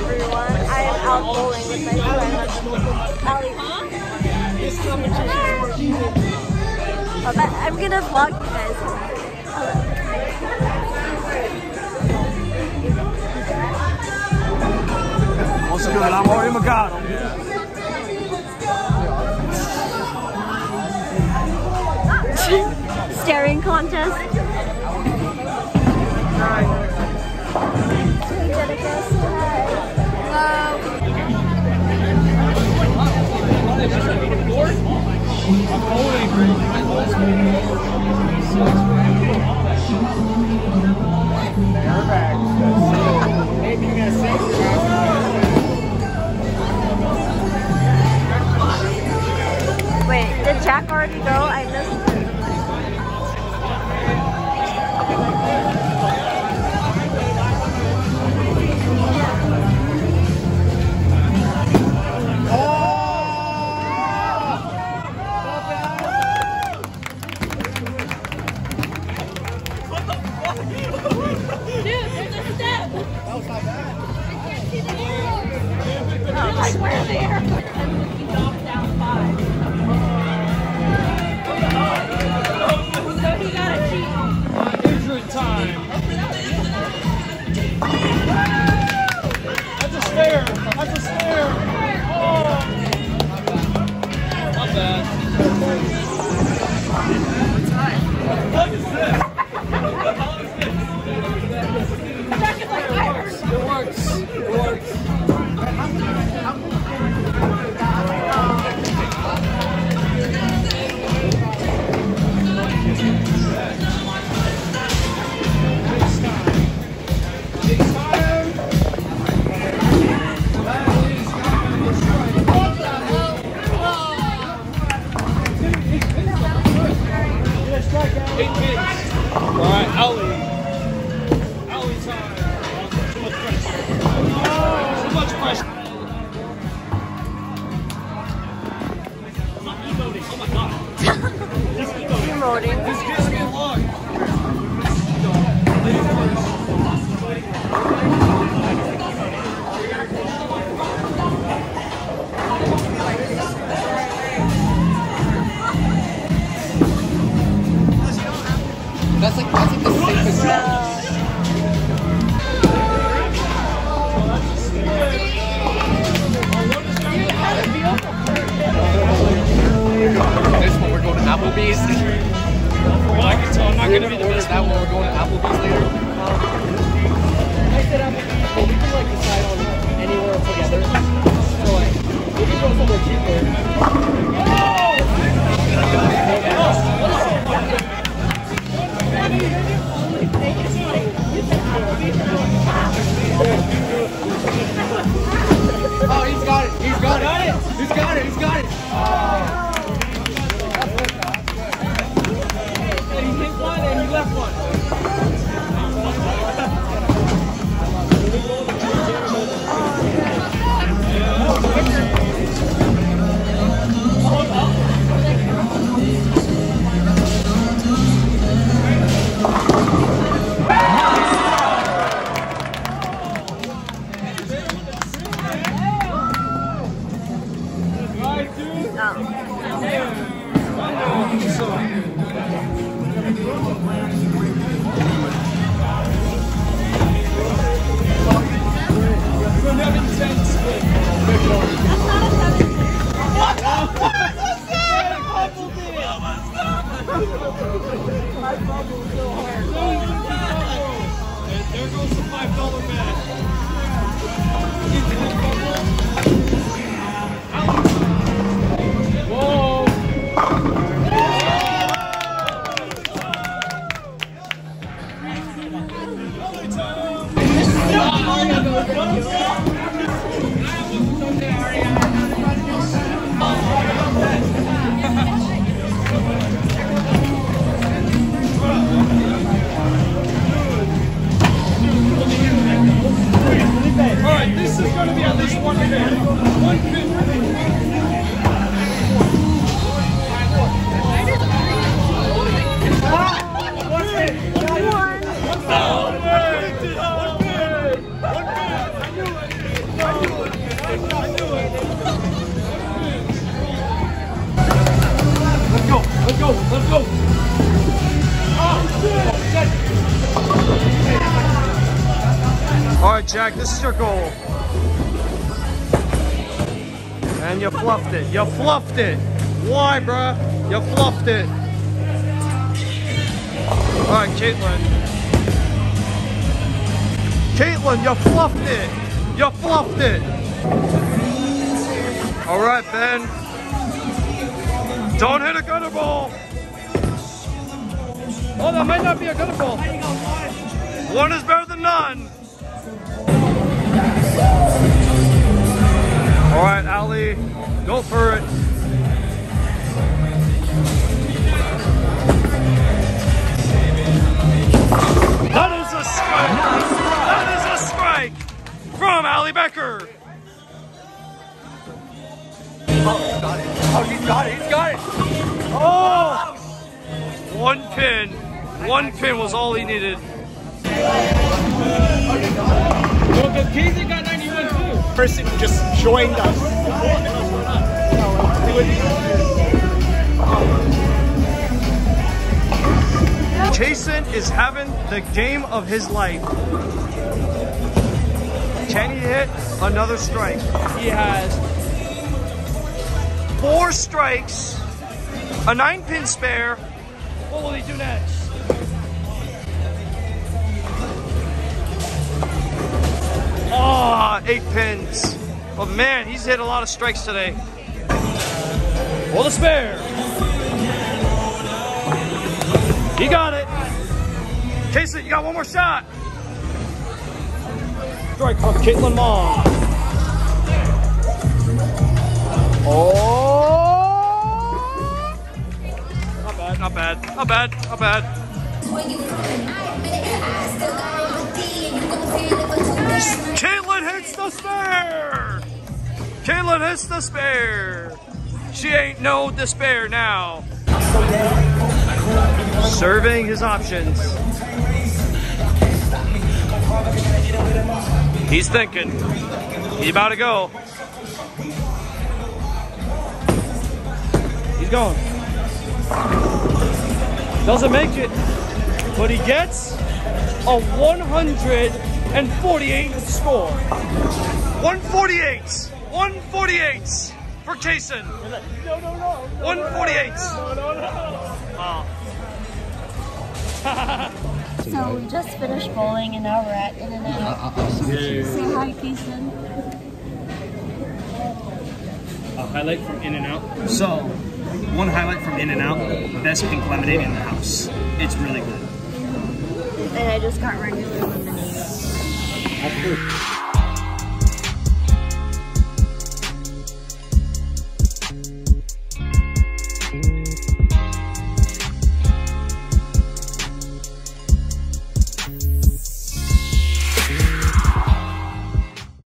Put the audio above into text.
everyone. I am out bowling with my friend Ali. Oh, but I'm gonna vlog you guys. What's good? I'm Ori Magado. Staring contest. Wait, Promoting. That's like that's like the going to be the best. that one. We're going to Applebee's later. I said Applebee's, but we can like decide on anywhere together. So like, we can go somewhere cheaper. All right, Let's go. All right, Jack, this is your goal. And you fluffed it. You fluffed it. Why, bruh? You fluffed it. All right, Caitlyn. Caitlyn, you fluffed it. You fluffed it. All right, Ben. Don't hit a gutter ball. Oh, that might not be a gutter ball. One is better than none. All right, Ali, go for it. That is a strike. That is a strike from Ali Becker. Oh, he's got it. He's got it. Oh! One pin. One pin was all he needed. Well, because Casey got 91 too. Person just joined us. Jason is having the game of his life. Can he hit another strike? He has Four strikes, a nine pin spare. What will he do next? Ah, eight pins. But man, he's hit a lot of strikes today. Well, the spare. He got it. Casey, you got one more shot. Strike from Caitlyn Maung. Oh! Not bad, not bad, not bad, not bad. Caitlyn hits the spare! Caitlyn hits the spare! She ain't no despair now. Surveying his options. He's thinking. He's about to go. He's going. Doesn't make it. But he gets a 148 score. 148. 148 for Jason. No, no, no. 148. No, no, no. So we just finished bowling and now we're at In-N-Out. Say hi, Keaton. a highlight from In-N-Out. So, one highlight from In-N-Out, best pink lemonade in the house. It's really good. And I just got regular for the mini. That's good.